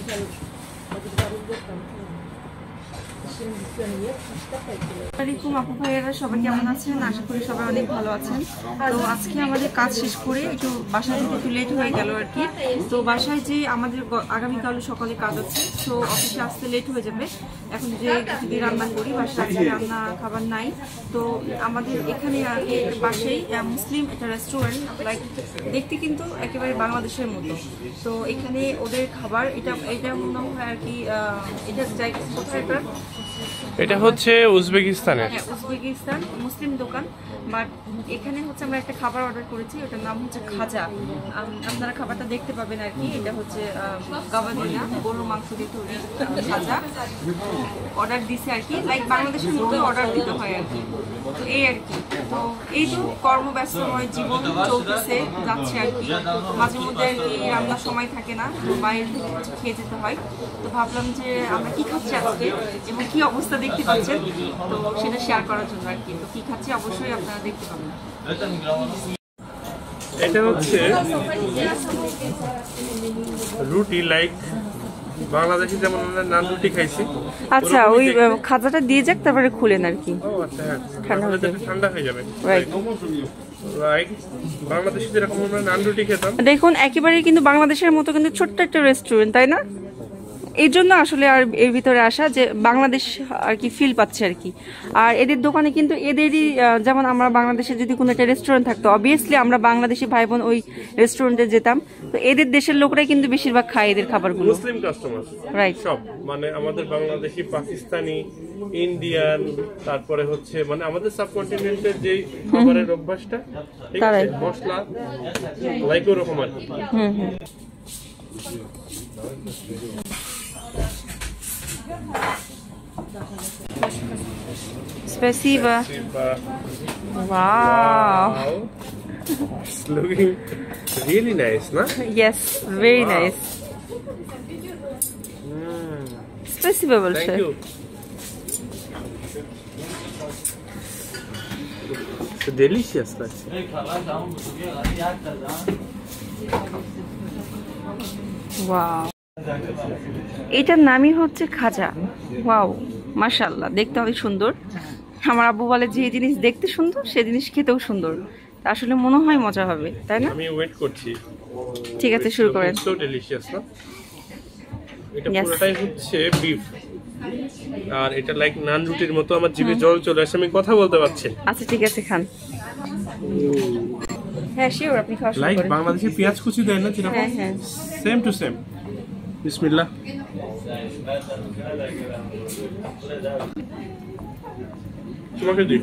Михайлович, я буду пару там. Ну, আসসালামাইকুম আপু ভাইয়েরা সবাই কেমন আছেন? আশা করি সবাই অনেক ভালো আছেন। তো আজকে আমাদের কাজ শেষ করে একটু বাসায় যেতে একটু লেট হয়ে গেল আর কি তো বাসায় যে আমাদের আগামীকাল সকালে কাজ আছে তো অফিসে আসতে লেট হয়ে যাবে। এখন যে কিছু রান্না করি বাসায় আজকে রান্না খাবার নাই। তো আমাদের এখানে আহ, মুসলিম একটা রেস্টুরেন্ট লাইক দেখতে কিন্তু একেবারে বাংলাদেশের মতো। তো এখানে ওদের খাবার এটা এটা মনে হয় আর কি এটা জায়গা কোথায়? এটা হচ্ছে উজবেকিস্তানের। হ্যাঁ উজবেকিস্তান মুসলিম দোকান। বাট এখানে হচ্ছে আমরা একটা খাবার অর্ডার করেছি, ওটার নাম হচ্ছে খাজা। আপনারা খাবারটা দেখতে পাবেন আর কি, এটা হচ্ছে গাবাদিনা গরুর মাংস দিয়ে তৈরি খাজা। অর্ডার দিছে আর কি লাইক বাংলাদেশের মতো অর্ডার দিতে হয় আর কি। তো এই আর কি, তো এই তো কর্মব্যস্তময় জীবন চলতেছে, যাচ্ছে আর কি। মাঝে মধ্যে আর কি রান্নার সময় থাকে না বাইরে কিছু খেয়ে যেতে হয়। তো ভাবলাম যে আমরা কি খাচ্ছি আজকে এবং কি অবস্থা দেখতে পাচ্ছেন? তো সেটা শেয়ার করার জন্য আর কি। তো কি খাচ্ছি? অবশ্যই আপনারা দেখতে পাবেন এটা হচ্ছে রুটি লাইক বাংলাদেশে যেমন আমরা নান রুটি খাইছি আচ্ছা ওই। খাজাটা দিয়ে যাক তারপরে খুলেন আর কি। আচ্ছা হ্যাঁ ঠান্ডা হয়ে ঠান্ডা হয়ে যাবে। রাইট রাইট বাংলাদেশে যেরকম আমরা নান রুটি দেখুন একেবারে কিন্তু বাংলাদেশের মতো কিন্তু ছোট্ট একটা রেস্টুরেন্ট তাই না? এই জন্য আসলে আর এর ভিতরে আসা যে বাংলাদেশ আর কি ফিল পাচ্ছে আর কি। আর এদের দোকানে কিন্তু এদেরই যেমন আমরা বাংলাদেশে যদি কোনো একটা রেস্টুরেন্ট থাকতো অবভিয়াসলি আমরা বাংলাদেশি ভাই বোন ওই রেস্টুরেন্টে যেতাম। তো এদের দেশের লোকরাই কিন্তু বেশিরভাগ খায় এদের খাবারগুলো। মুসলিম কাস্টমার রাইট সব। মানে আমাদের বাংলাদেশি পাকিস্তানি ইন্ডিয়ান তারপরে হচ্ছে মানে আমাদের সাবকন্টিনেন্টের যে খাবারের অভ্যাসটা ঠিক আছে। মশলা লাইক ওরকম আর কি। হুম হুম। Спасибо. Wow. it's looking really nice, no? Yes, very wow. nice. Hmm. Спасибо большое. Thank. It's delicious, actually. Wow. এটার নামই হচ্ছে খাজা। ওয়াও মাশাল্লাহ দেখতে অনেক সুন্দর। আমার আব্বু বলে যে জিনিস দেখতে সুন্দর সে জিনিস খেতেও সুন্দর। তা আসলে মনে হয় মজা হবে তাই না? আমি ওয়েট করছি। ঠিক আছে শুরু করেন। সো ডেলিশিয়াস না? এটা. পুরোটাই হচ্ছে বিফ আর এটা লাইক নান রুটির মতো আমার জিভে জল চলে আসে আমি কথা বলতে পারছি আচ্ছা ঠিক আছে খান। হ্যাঁ শিওর আপনি খাওয়া শুরু লাইক বাংলাদেশে পেঁয়াজ কুচি দেয় না যেরকম হ্যাঁ। হ্যাঁ সেম টু সেম বিসমিল্লাহ তোমাকে দিই